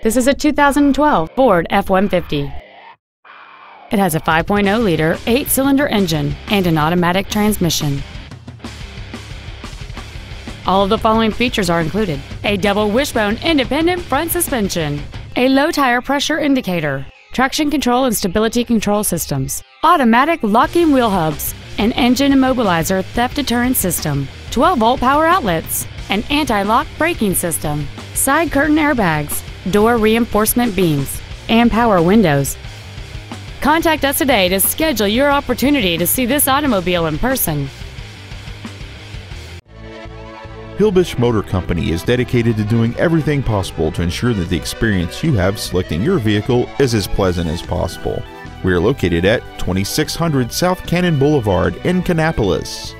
This is a 2012 Ford F-150. It has a 5.0-liter, eight-cylinder engine and an automatic transmission. All of the following features are included. A double wishbone independent front suspension, a low tire pressure indicator, traction control and stability control systems, automatic locking wheel hubs, an engine immobilizer theft deterrent system, 12 volt power outlets, an anti lock braking system, side curtain airbags, door reinforcement beams, and power windows. Contact us today to schedule your opportunity to see this automobile in person. Hilbish Motor Company is dedicated to doing everything possible to ensure that the experience you have selecting your vehicle is as pleasant as possible. We are located at 2600 South Cannon Boulevard in Kannapolis.